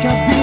que a vida